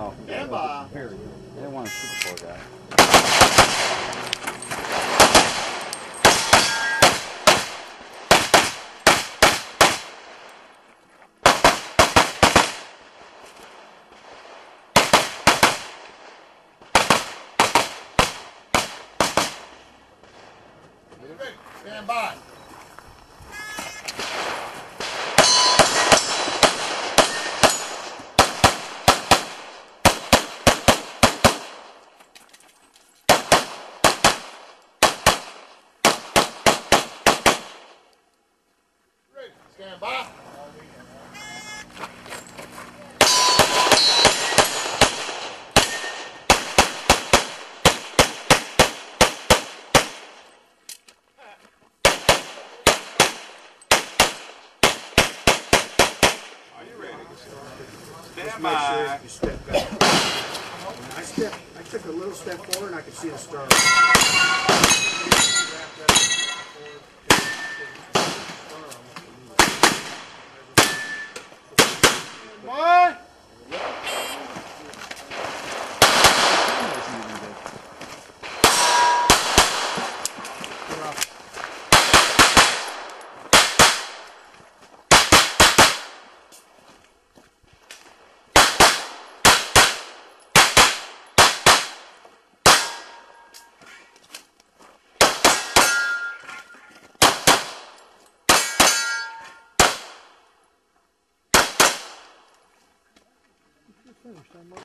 Oh, Stand by. They want to shoot the poor guy. Stand by. Stand by. Stand. You step back. I I took a little step forward and I could see the stern. 这有什么？